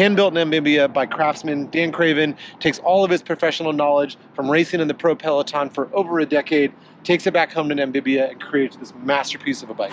hand built in Namibia by craftsman Dan Craven, takes all of his professional knowledge from racing in the pro peloton for over a decade, takes it back home to Namibia and creates this masterpiece of a bike.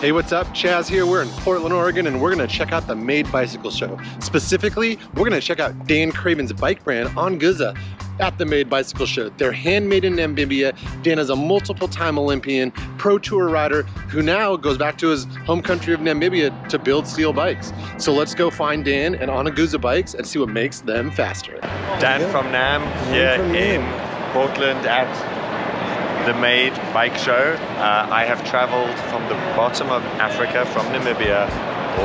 Hey, what's up? Chaz here. We're in Portland, Oregon, and we're gonna check out the Made Bicycle Show. Specifically, we're gonna check out Dan Craven's bike brand, Onguza, at the Made Bicycle Show. They're handmade in Namibia. Dan is a multiple time Olympian, pro tour rider who now goes back to his home country of Namibia to build steel bikes. So let's go find Dan and Onguza bikes and see what makes them faster. Dan Yeah. from Nam here from in Nam. Portland at the Made Bike Show. Uh, I have traveled from the bottom of Africa, from Namibia,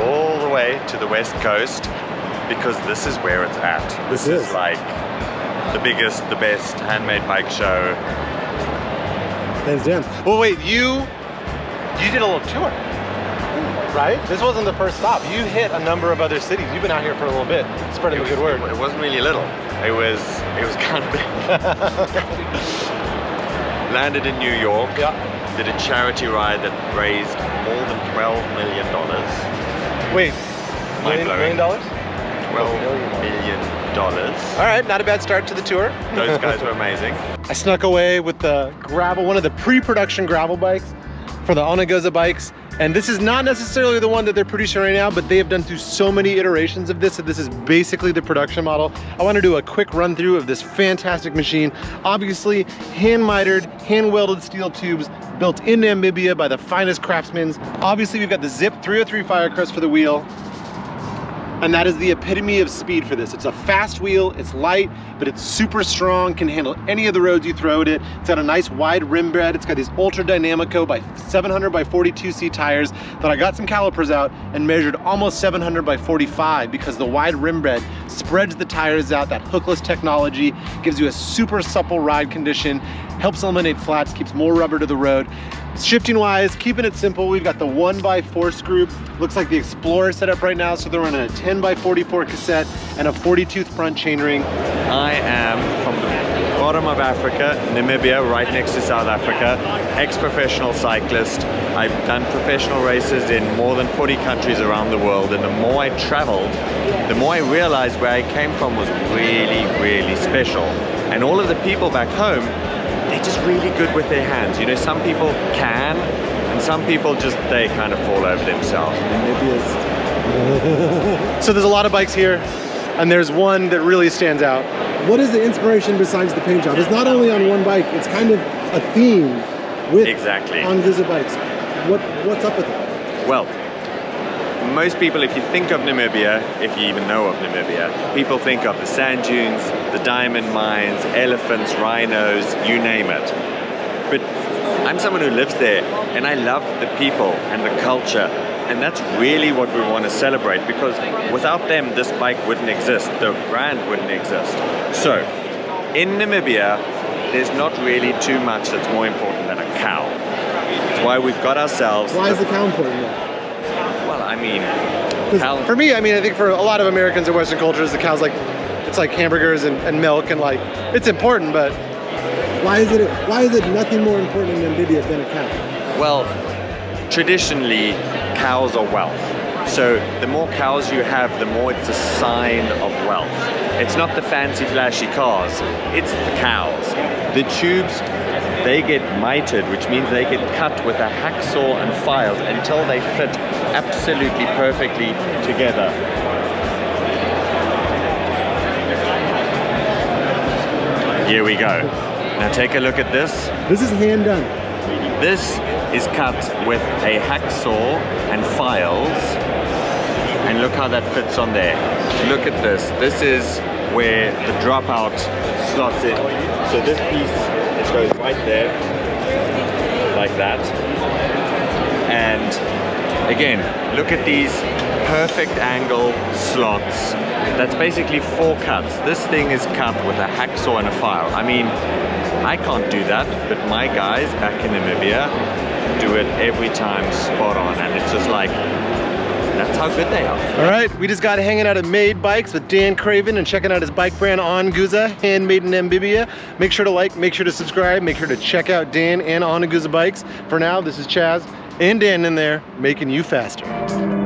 all the way to the west coast because this is where it's at. This is. is like the biggest, the best handmade bike show. Hands down. Well, wait, you you did a little tour, right? This wasn't the first stop. You hit a number of other cities. You've been out here for a little bit, spreading It the good word. it wasn't really little. It was it was kind of big. Landed in New York. Yeah. Did a charity ride that raised more than twelve million dollars. Wait, million, million dollars? Twelve Million. million dollars. All right, not a bad start to the tour. Those guys were amazing. I snuck away with the gravel, one of the pre-production gravel bikes for the Onguza bikes. And this is not necessarily the one that they're producing right now, but they have done through so many iterations of this that this is basically the production model. I want to do a quick run through of this fantastic machine. Obviously, hand mitered, hand welded steel tubes built in Namibia by the finest craftsmen. Obviously, we've got the Zipp 303 Firecrest for the wheel. And that is the epitome of speed for this. It's a fast wheel, it's light, but it's super strong, can handle any of the roads you throw at it. It's got a nice wide rim bed. It's got these Ultra Dynamico by 700 by 42C tires that I got some calipers out and measured almost 700 by 45 because the wide rim bed spreads the tires out. That hookless technology gives you a super supple ride condition, helps eliminate flats, keeps more rubber to the road. Shifting wise, keeping it simple, we've got the one by four screw. Looks like the Explorer set up right now, so they're running a 10 by 44 cassette and a 40 tooth front chainring. I am from the bottom of Africa, Namibia, right next to South Africa. Ex-professional cyclist. I've done professional races in more than 40 countries around the world, and the more I traveled, the more I realized where I came from was really, really special. And all of the people back home, they're just really good with their hands. You know, some people can, and some people just, they kind of fall over themselves. So there's a lot of bikes here, and there's one that really stands out. What is the inspiration besides the paint job? It's not only on one bike, it's kind of a theme with Exactly. Onguza bikes. What What's up with it? Well, most people, if you think of Namibia, if you even know of Namibia, people think of the sand dunes, the diamond mines, elephants, rhinos, you name it. But I'm someone who lives there and I love the people and the culture. And that's really what we want to celebrate because without them, this bike wouldn't exist. The brand wouldn't exist. So, in Namibia, there's not really too much that's more important than a cow. It's why we've got ourselves. Why is the cow important? Well, I mean, cow. For me, I mean, I think for a lot of Americans in Western cultures, the cow's like, it's like hamburgers and, and milk, and like, it's important, but why is it? Why is it nothing more important in Namibia than a cow? Well, traditionally, cows are wealth. So the more cows you have, the more it's a sign of wealth. It's not the fancy, flashy cars, it's the cows. The tubes, they get mitered, which means they get cut with a hacksaw and filed until they fit absolutely perfectly together. Here we go. Now take a look at this. This is hand done. This is cut with a hacksaw and files. And look how that fits on there. Look at this. This is where the dropout slots in. So this piece, it goes right there, like that. And again, look at these perfect angle slots. That's basically four cuts. This thing is cut with a hacksaw and a file. I mean, I can't do that, but my guys back in Namibia do it every time spot on. And it's just like, That's how good they are. All right, we just got hanging out at Made Bikes with Dan Craven and checking out his bike brand Onguza, handmade in Namibia. Make sure to like, make sure to subscribe, make sure to check out Dan and Onguza Bikes. For now, this is Chaz and Dan in there, making you faster.